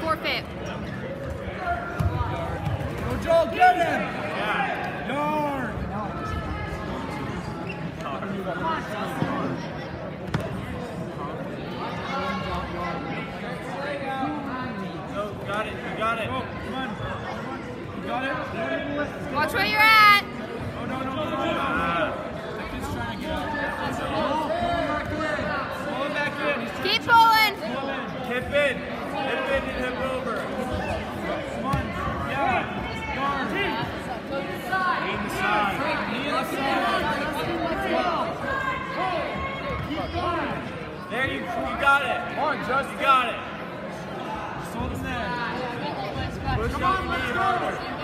Forfeit. Go, Joel, get him! Got it, you got it. Go, come on. You got it? Watch where you're at! Keep pulling. pull in. Hip in, hip in and hip over. Come. Yeah. Yarn. Knee in. Knee in. There you, you got it. Come on, Justin. You got it. Just hold him there. Push Come up your knee harder.